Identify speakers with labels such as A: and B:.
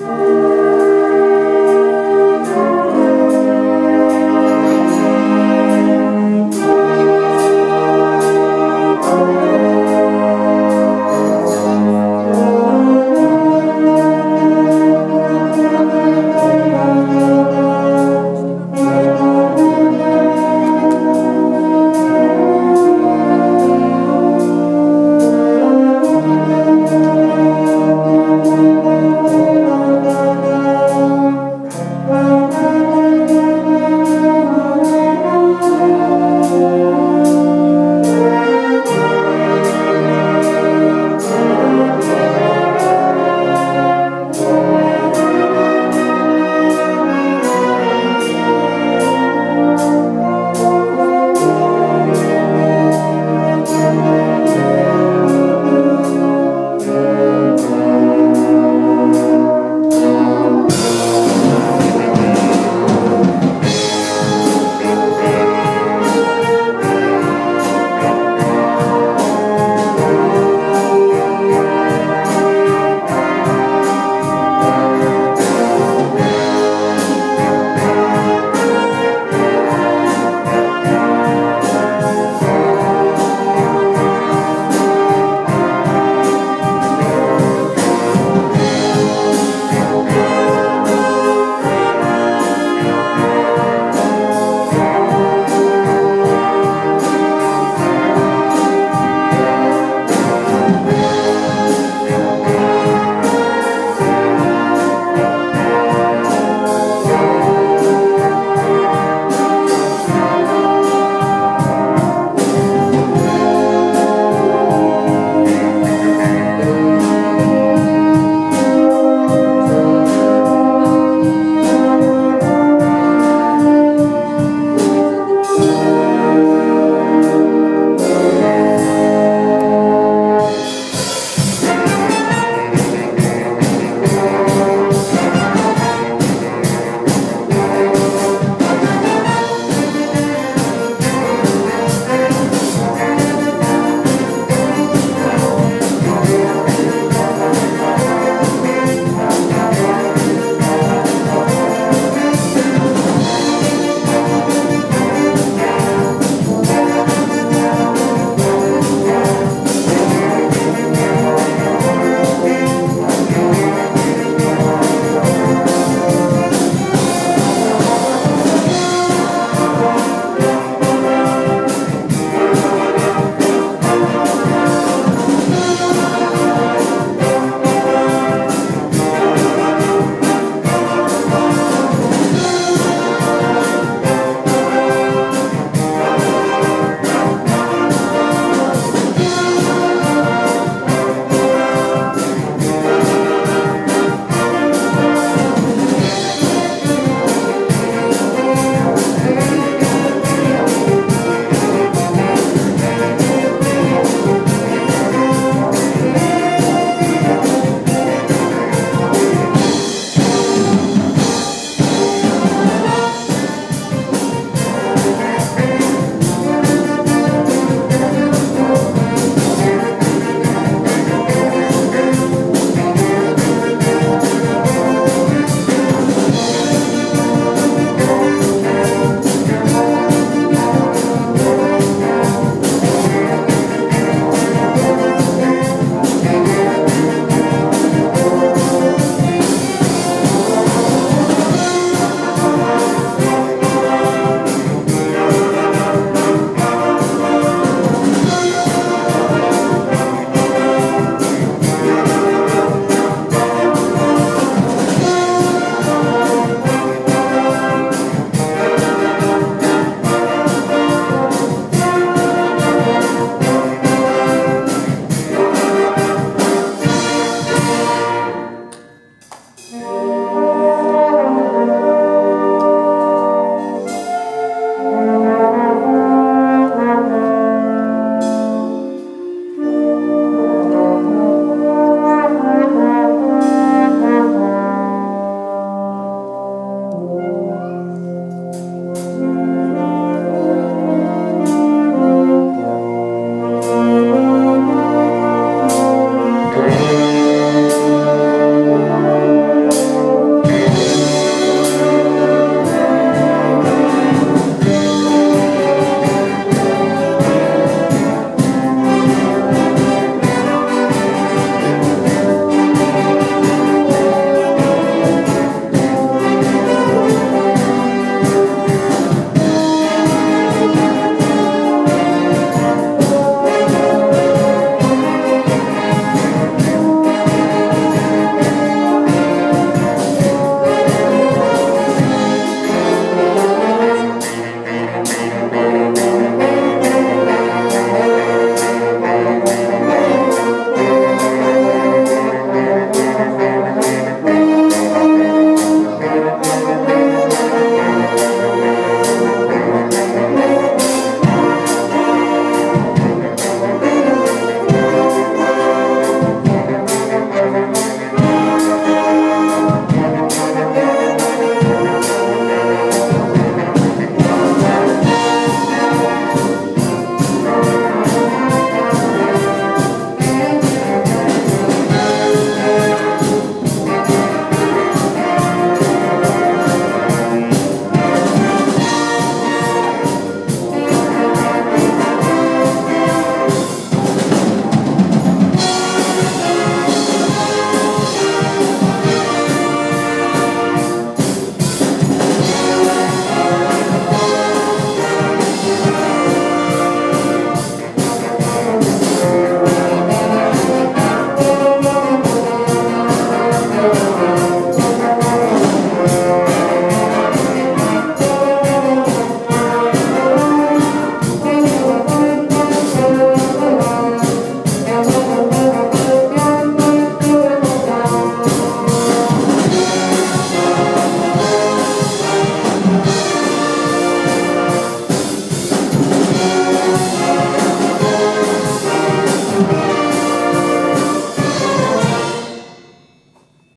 A: Música